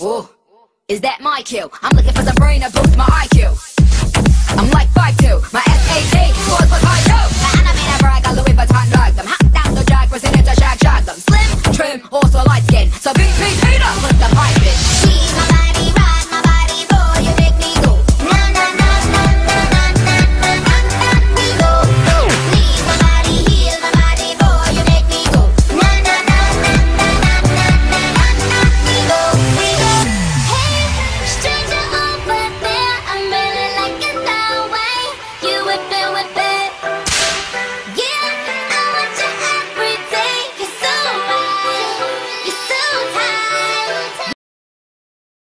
Ooh, is that my cue? I'm looking for the brain to boost my IQ. I'm like 5'2", my SAT scores look high too. The anime never I got Louis Vuitton rug them. Hacked out the jag, presented to shag shag them. Slim, trim, also light skin. So BPP.